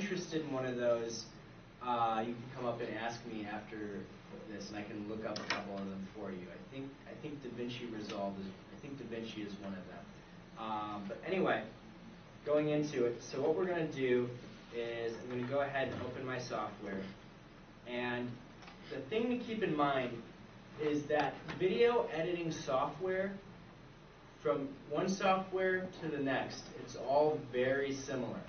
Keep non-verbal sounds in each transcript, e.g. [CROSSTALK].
interested in one of those, uh, you can come up and ask me after this, and I can look up a couple of them for you. I think I think DaVinci Resolve is I think DaVinci is one of them. Um, but anyway, going into it, so what we're going to do is I'm going to go ahead and open my software, and the thing to keep in mind is that video editing software from one software to the next, it's all very similar.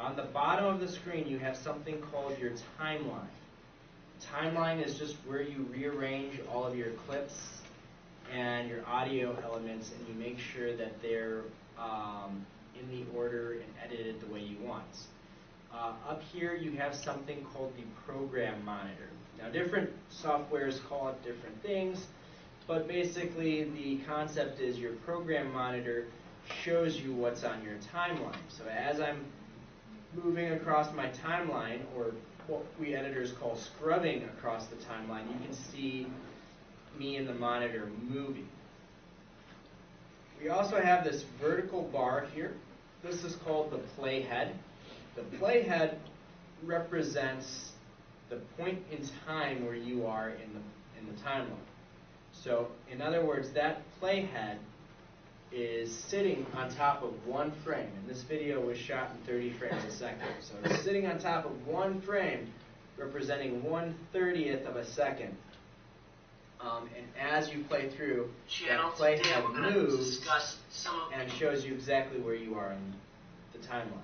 On the bottom of the screen, you have something called your timeline. Timeline is just where you rearrange all of your clips and your audio elements, and you make sure that they're um, in the order and edited the way you want. Uh, up here, you have something called the program monitor. Now, different softwares call it different things, but basically the concept is your program monitor shows you what's on your timeline. So as I'm moving across my timeline, or what we editors call scrubbing across the timeline, you can see me in the monitor moving. We also have this vertical bar here. This is called the playhead. The playhead represents the point in time where you are in the, in the timeline. So in other words, that playhead is sitting on top of one frame. And this video was shot in 30 frames a second. So it's sitting on top of one frame, representing one thirtieth of a second. Um, and as you play through, Channel that playhead moves discuss some of and shows you exactly where you are in the timeline.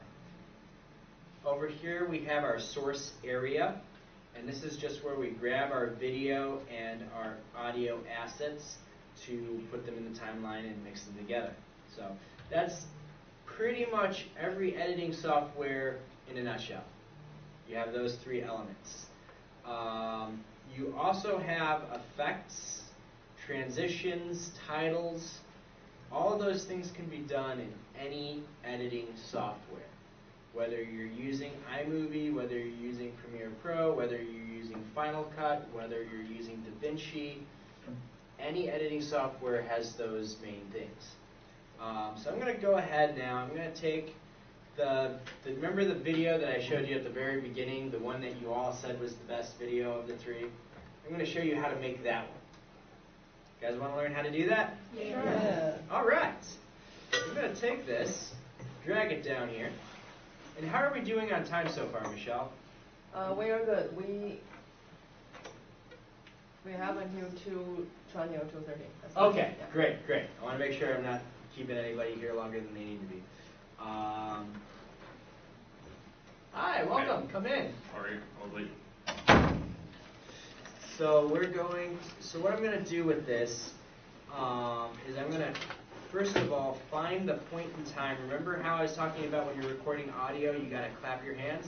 Over here we have our source area, and this is just where we grab our video and our audio assets to put them in the timeline and mix them together. So that's pretty much every editing software in a nutshell. You have those three elements. Um, you also have effects, transitions, titles. All those things can be done in any editing software. Whether you're using iMovie, whether you're using Premiere Pro, whether you're using Final Cut, whether you're using DaVinci, any editing software has those main things. Um, so I'm going to go ahead now. I'm going to take the, the, remember the video that I showed you at the very beginning, the one that you all said was the best video of the three? I'm going to show you how to make that one. You guys want to learn how to do that? Yeah. All right. I'm going to take this, drag it down here. And how are we doing on time so far, Michelle? Uh, we are good. We we have until two twenty or two thirty. Okay, great, great. I want to make sure I'm not keeping anybody here longer than they need to be. Um, hi, welcome. Come in. Sorry, I was late. So we're going. So what I'm going to do with this um, is I'm going to first of all find the point in time. Remember how I was talking about when you're recording audio, you got to clap your hands.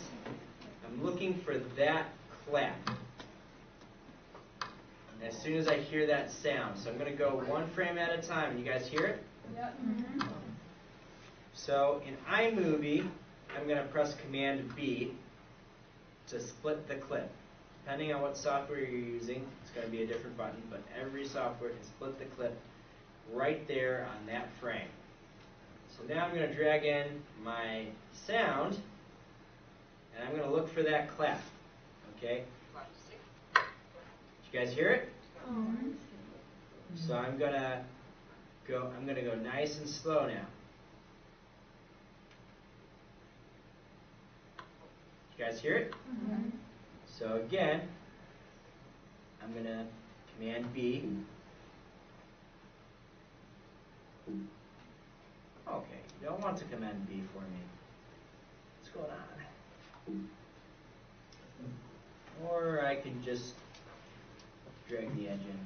I'm looking for that clap. And as soon as I hear that sound, so I'm going to go one frame at a time. You guys hear it? Yep. Mm-hmm. So in iMovie, I'm going to press Command B to split the clip. Depending on what software you're using, it's going to be a different button, but every software can split the clip right there on that frame. So now I'm going to drag in my sound, and I'm going to look for that clap. Okay? You guys hear it? Mm-hmm. So I'm going to go I'm going to go nice and slow now. You guys hear it? Mm-hmm. So again, I'm going to Command B. Okay, you don't want to Command B for me. What's going on? Or I can just drag the edge in.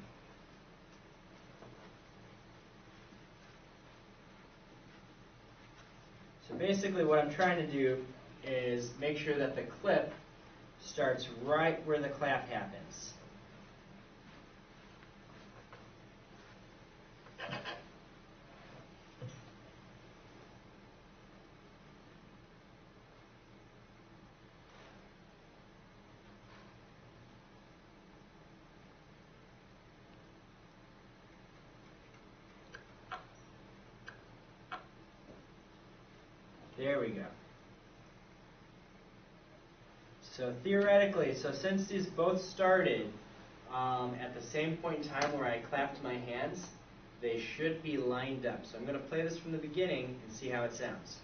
So basically what I'm trying to do is make sure that the clip starts right where the clap happens. There we go. So theoretically, so since these both started um, at the same point in time where I clapped my hands, they should be lined up. So I'm going to play this from the beginning and see how it sounds.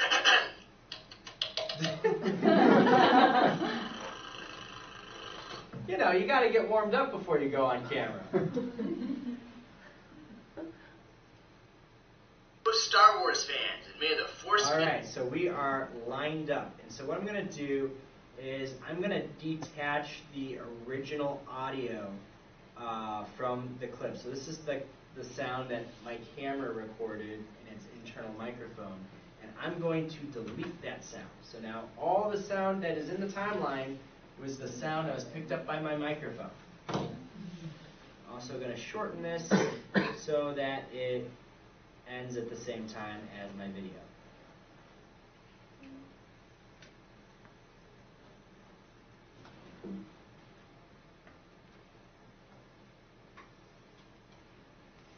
[LAUGHS] you know, you got to get warmed up before you go on camera. [LAUGHS] Star Wars fans, and may the Force All right, so we are lined up. And so what I'm going to do is I'm going to detach the original audio uh, from the clip. So this is the, the sound that my camera recorded in its internal microphone. And I'm going to delete that sound. So now all the sound that is in the timeline was the sound that was picked up by my microphone. Also going to shorten this so that it ends at the same time as my video.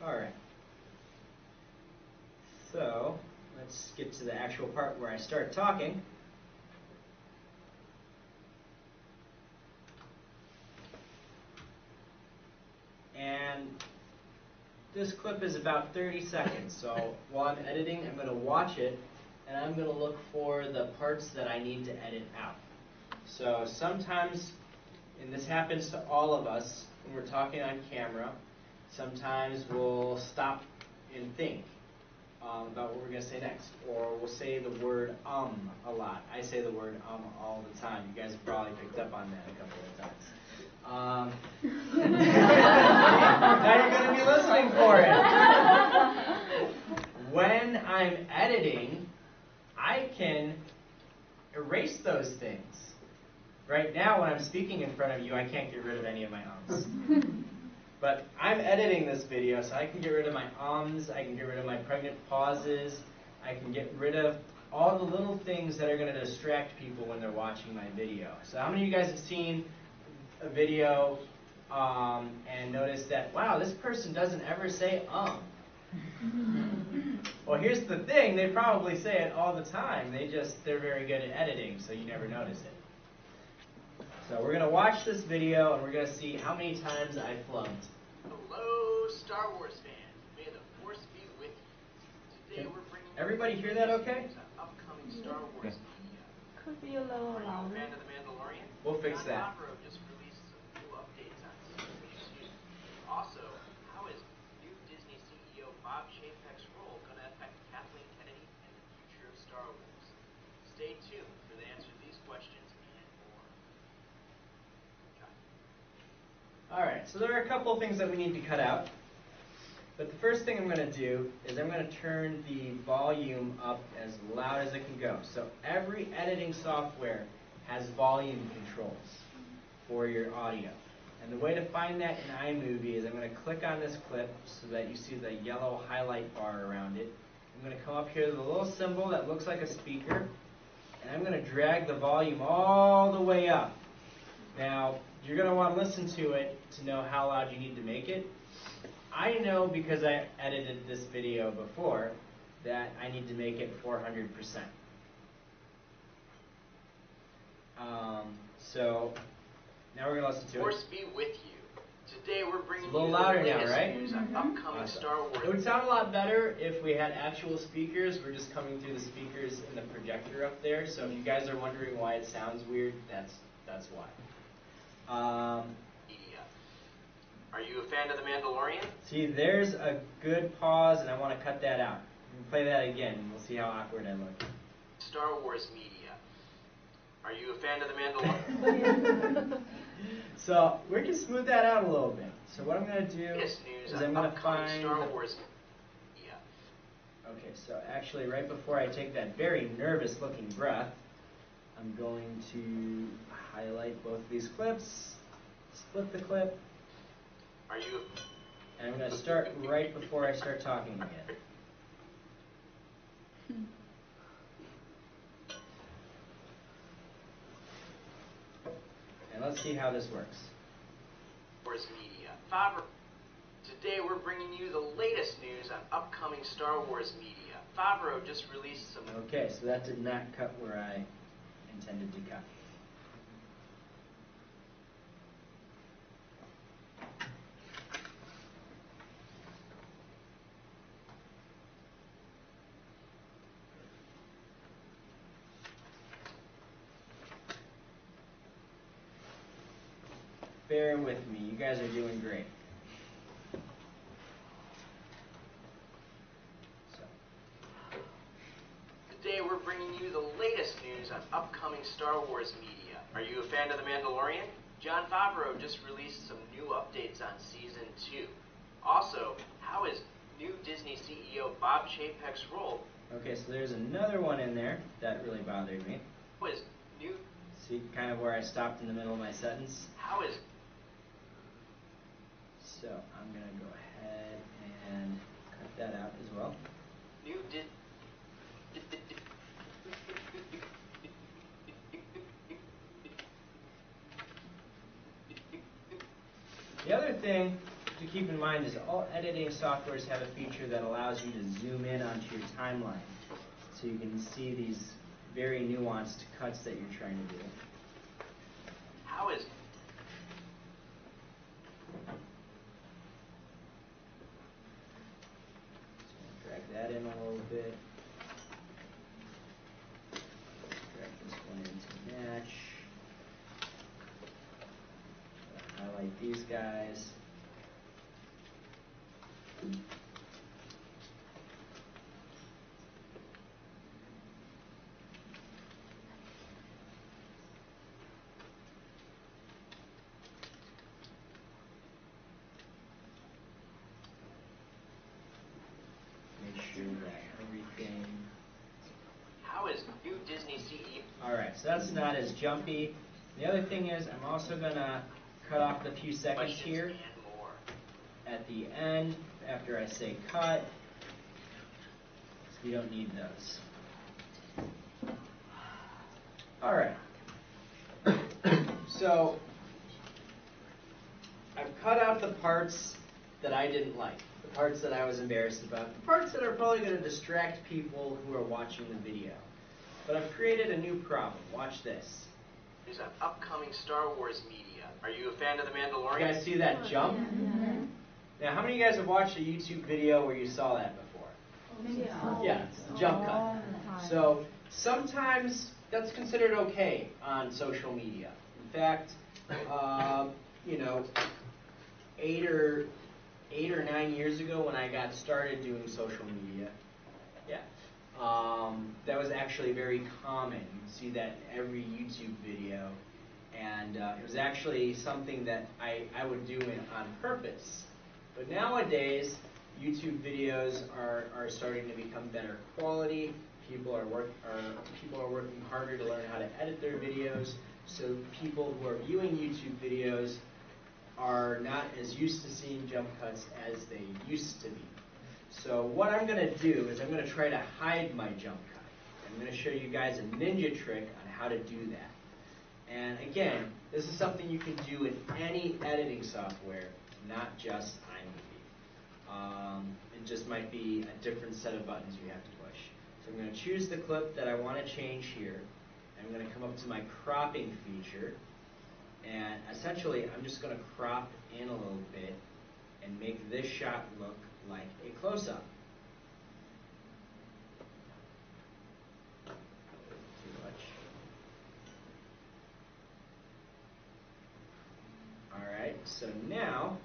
Alright. So, let's get to the actual part where I start talking. And this clip is about 30 seconds, so while I'm editing, I'm going to watch it, and I'm going to look for the parts that I need to edit out. So sometimes, and this happens to all of us when we're talking on camera, sometimes we'll stop and think um, about what we're going to say next, or we'll say the word um a lot. I say the word um all the time. You guys have probably picked up on that a couple of times. Um, [LAUGHS] now you're going to be listening for it. When I'm editing, I can erase those things. Right now, when I'm speaking in front of you, I can't get rid of any of my ums. [LAUGHS] But I'm editing this video, so I can get rid of my ums, I can get rid of my pregnant pauses, I can get rid of all the little things that are going to distract people when they're watching my video. So how many of you guys have seen a video um, and notice that, wow, this person doesn't ever say um. [LAUGHS] well, here's the thing, they probably say it all the time. They just, they're very good at editing, so you never notice it. So we're going to watch this video and we're going to see how many times I flunked. Hello, Star Wars fans. May the Force be with you. Today Can we're bringing everybody hear that okay? upcoming Star Wars media. Could be a little Are you a louder. fan of The Mandalorian? We'll fix that. Favreau just released some new updates on season two. Also, how is new Disney CEO Bob Chapek's role going to affect Kathleen Kennedy and the future of Star Wars? Stay tuned for the answer to these questions. All right, so there are a couple of things that we need to cut out. But the first thing I'm going to do is I'm going to turn the volume up as loud as it can go. So every editing software has volume controls for your audio. And the way to find that in iMovie is I'm going to click on this clip so that you see the yellow highlight bar around it. I'm going to come up here to the little symbol that looks like a speaker, and I'm going to drag the volume all the way up. Now, you're going to want to listen to it to know how loud you need to make it. I know because I edited this video before that I need to make it 400%. Um, so, now we're going to listen to it. Force be with you. Today we're bringing It's a little you louder the now, latest right? news on upcoming Awesome. Star Wars. It would sound a lot better if we had actual speakers. We're just coming through the speakers and the projector up there. So if you guys are wondering why it sounds weird, that's that's why. Um, media. Are you a fan of The Mandalorian? see, there's a good pause, and I want to cut that out. We can play that again. and We'll see how awkward I look. Star Wars media. Are you a fan of The Mandalorian? [LAUGHS] [LAUGHS] So we can smooth that out a little bit. So what I'm going to do latest news is on I'm going to upcoming find. Star the- Wars media. Okay, so actually, right before I take that very nervous looking breath, I'm going to highlight both of these clips, split the clip, Are you and I'm going to start right before I start talking again. [LAUGHS] Hmm. And let's see how this works. Media? Favreau. Today we're bringing you the latest news on upcoming Star Wars media. Favreau just released some Okay, so that did not cut where I intended to cut. Bear with me, you guys are doing great. So, Today we're bringing you the latest news on upcoming Star Wars media. Are you a fan of The Mandalorian? Jon Favreau just released some new updates on Season 2. Also, how is new Disney CEO Bob Chapek's role? okay, so there's another one in there that really bothered me. How is new? See, kind of where I stopped in the middle of my sentence. How is So I'm gonna go ahead and cut that out as well. new Dis? The other thing to keep in mind is all editing softwares have a feature that allows you to zoom in onto your timeline. So you can see these very nuanced cuts that you're trying to do. How is So drag that in a little bit. Drag this one in to match. Highlight these guys. Make sure that everything how is new Disney E CEO? Alright, so that's not as jumpy. The other thing is, I'm also gonna cut off the few seconds here at the end, after I say cut. 'cause we don't need those. Alright. So, I've cut out the parts that I didn't like, the parts that I was embarrassed about, the parts that are probably gonna distract people who are watching the video. But I've created a new problem, watch this. News an upcoming Star Wars media. Are you a fan of The You Mandalorian? guys see that jump? Now, how many of you guys have watched a YouTube video where you saw that before? Yeah, it's the jump cut. So sometimes that's considered okay on social media. In fact, uh, you know, eight or eight or nine years ago when I got started doing social media, yeah, um, that was actually very common. You'd see that in every YouTube video, and uh, it was actually something that I, I would do in, on purpose. But nowadays, YouTube videos are, are starting to become better quality. People are work are people are working harder to learn how to edit their videos. So people who are viewing YouTube videos are not as used to seeing jump cuts as they used to be. So what I'm going to do is I'm going to try to hide my jump cut. I'm going to show you guys a ninja trick on how to do that. And again, this is something you can do in any editing software, not just iMovie. Um, it just might be a different set of buttons you have to push. So I'm going to choose the clip that I want to change here. I'm going to come up to my cropping feature. And essentially, I'm just going to crop in a little bit and make this shot look like a close-up. Too much. Alright, so now,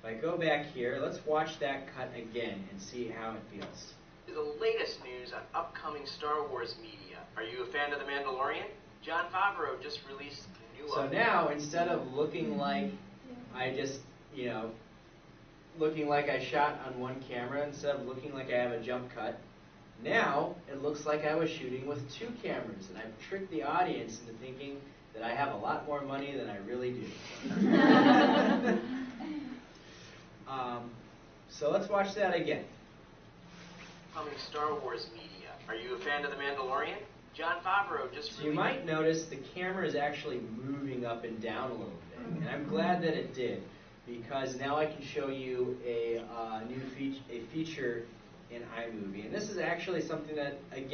if I go back here, let's watch that cut again and see how it feels. The latest news on upcoming Star Wars media. Are you a fan of The Mandalorian? Jon Favreau just released a new So now, instead of looking like I just, you know, looking like I shot on one camera, instead of looking like I have a jump cut, now it looks like I was shooting with two cameras, and I've tricked the audience into thinking that I have a lot more money than I really do. [LAUGHS] um, so let's watch that again. Upcoming Star Wars media. Are you a fan of The Mandalorian? Jon Favreau just So you might notice the camera is actually moving up and down a little bit, and I'm glad that it did because now I can show you a uh, new feature, a feature in iMovie, and this is actually something that again.